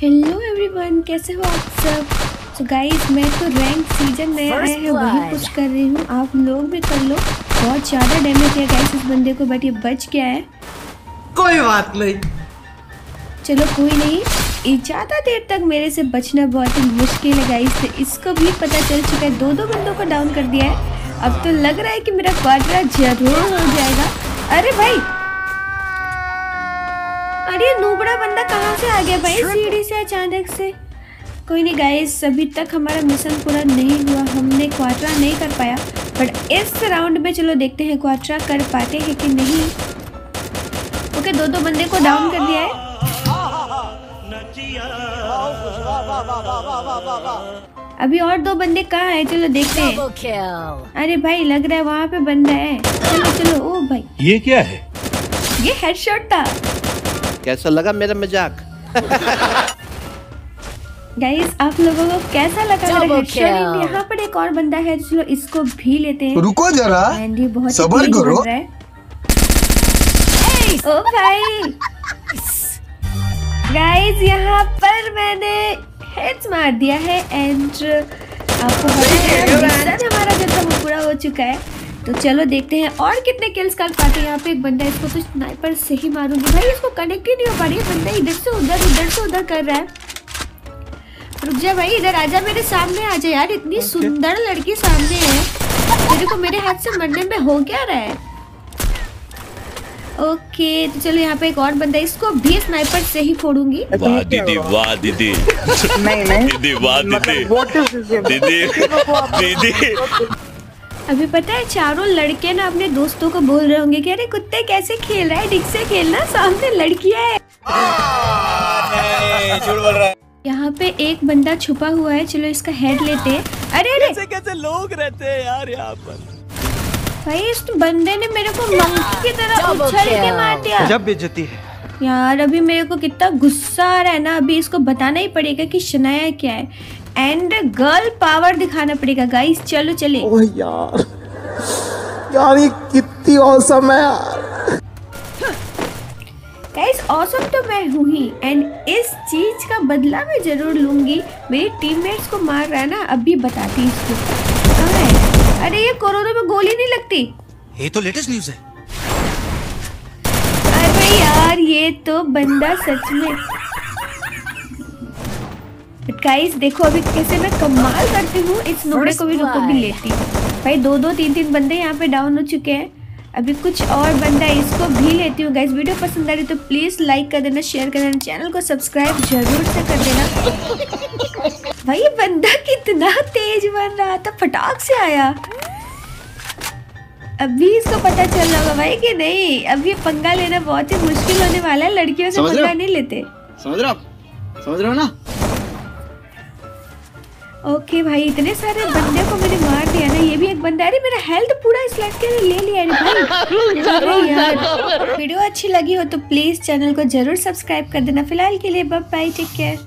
Hello everyone कैसे हो आप सब? तो गाइस मैं तो रैंक सीज़न नया आया है वही कुछ कर रही हूँ। आप लोग भी कर लो। बहुत ज़्यादा डैमेज है गाइस इस बंदे को बट ये बच गया है। कोई बात नहीं। चलो कोई नहीं। ज़्यादा देर तक मेरे से बचना बहुत ही मुश्किल है गाइस तो इसको भी पता चल चुका है दो दो बंदों को डाउन कर दिया है। अब तो लग रहा है कि मेरा क्वाड्रा ज़रूर हो जाएगा। अरे भाई अरे नूबड़ा बंदा कहाँ से आ गया भाई? सीढ़ी से अचानक से। कोई नहीं गाइस अभी तक हमारा मिशन पूरा नहीं हुआ। हमने क्वाट्रा नहीं कर पाया। बट इस राउंड में चलो देखते हैं क्वाट्रा कर पाते हैं कि नहीं। ओके दो दो बंदे को डाउन कर दिया है। अभी और दो बंदे कहाँ है? चलो देखते हैं। अरे भाई लग रहा है वहाँ पे बंदा है। चलो चलो। ओ भाई। ये क्या है? ये हेडशॉट था। कैसा लगा मेरा मज़ाक? गाइस आप लोगों को कैसा लगा मेरा हेडशॉट यहाँ पर एक और बंदा है चलो इसको भी लेते हैं। रुको जरा। एंड ये बहुत सबर करो। ओ भाई। गाइस यहाँ पर मैंने हेड्स मार दिया है एंड आपको है हमारा जो था वो पूरा हो चुका है। तो चलो देखते हैं और कितने किल्स कर पाते हैं यहाँ पे। एक बंदा इसको तो स्नाइपर से ही मारूँगी। भाई इसको कनेक्ट ही नहीं हो पा रही है। बंदा इधर से उधर उधर से उधर कर रहा है। रुक जा भाई इधर आजा मेरे सामने आ जा यार। इतनी सुंदर लड़की सामने है। मेरे को मेरे हाथ से मरने में हो क्या रहा है? ओके तो चलो यहाँ पे एक और बंदा इसको भी स्नाइपर से ही फोड़ूँगी। वाह दीदी वाह दीदी। नहीं नहीं। दीदी वाह दीदी दीदी दीदी। अभी पता है चारों लड़के ना अपने दोस्तों को बोल रहे होंगे कि अरे कुत्ते कैसे खेल रहा है? ठीक से खेलना सामने लड़कियाँ है। यहाँ पे एक बंदा छुपा हुआ है चलो इसका हेड लेते हैं। अरे अरे। कैसे कैसे लोग रहते हैं यार यहाँ पर? भाई इस बंदे ने मेरे को मंकी की तरह उछल के मार दिया। जब बेइज्जती है। यार अभी मेरे को कितना गुस्सा आ रहा है ना अभी इसको बताना ही पड़ेगा कि शनाया क्या है। एंड गर्ल पावर दिखाना पड़ेगा गाइस चलो चले। ओह यार। यार ये कितनी औसम है यार। गाइस ऑसम तो मैं हूँ ही एंड इस चीज़ का बदला मैं ज़रूर लूँगी। मेरे टीममेट्स को मार रहा है ना अभी बताती इसको। कहाँ है? अरे ये कोरोना में गोली नहीं लगती। ये तो लेटेस्ट न्यूज़ है। अरे यार ये तो बंदा सच में गाइस देखो अभी कैसे मैं कमाल करती हूँ इस नुबड़े को भी रुको भी लेती हूँ। भाई दो दो तीन तीन बंदे यहाँ पे डाउन हो चुके हैं। अभी कुछ और बंदा है, इसको भी लेती हूँ। गाइस वीडियो पसंद आ रही तो प्लीज़ लाइक कर देना शेयर कर देना चैनल को सब्सक्राइब ज़रूर से कर देना। भाई बंदा कितना तेज बन रहा था फटाक से आया। अभी इसको पता चल रहा होगा भाई कि नहीं अब ये पंगा लेना बहुत ही मुश्किल होने वाला है लड़कियों से पंगा नहीं लेते। समझ रहे हो समझ रहे हो ना? ओके भाई इतने सारे बंदे को मैंने मार दिया ना ये भी एक बंदा अरे मेरा हेल्थ पूरा इस लाइफ के लिए ले लिया है भाई। अरे यार वीडियो अच्छी लगी हो तो प्लीज़ चैनल को ज़रूर सब्सक्राइब कर देना। फ़िलहाल के लिए बाय टेक केयर